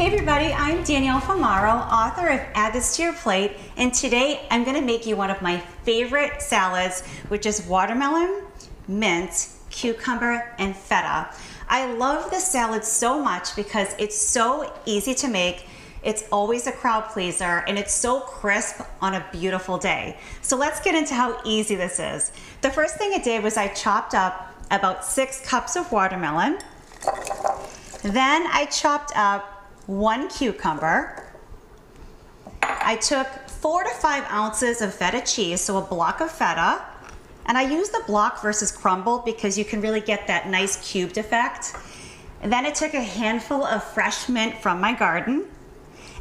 Hey everybody, I'm Danielle Formaro, author of Add This to Your Plate, and today I'm gonna make you one of my favorite salads, which is watermelon, mint, cucumber, and feta. I love this salad so much because it's so easy to make, it's always a crowd pleaser, and it's so crisp on a beautiful day. So let's get into how easy this is. The first thing I did was I chopped up about six cups of watermelon. Then I chopped up one cucumber. I took four to five ounces of feta cheese, so a block of feta. And I use the block versus crumbled because you can really get that nice cubed effect. And then I took a handful of fresh mint from my garden.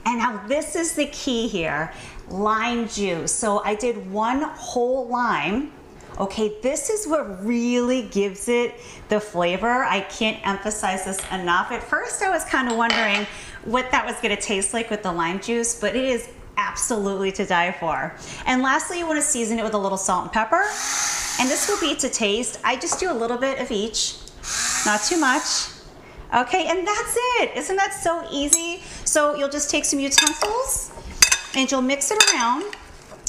And now this is the key here, lime juice. So I did one whole lime Okay, this is what really gives it the flavor. I can't emphasize this enough. At first I was kind of wondering what that was gonna taste like with the lime juice, but it is absolutely to die for. And lastly, you wanna season it with a little salt and pepper. And this will be to taste. I just do a little bit of each, not too much. Okay, and that's it. Isn't that so easy? So you'll just take some utensils and you'll mix it around.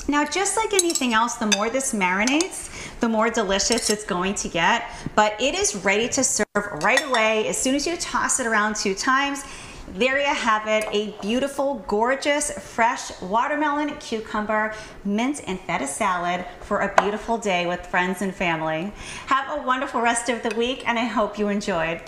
Now, just like anything else, the more this marinates, the more delicious it's going to get. But it is ready to serve right away. As soon as you toss it around two times, there you have it, a beautiful, gorgeous, fresh watermelon, cucumber, mint, and feta salad for a beautiful day with friends and family. Have a wonderful rest of the week, and I hope you enjoyed.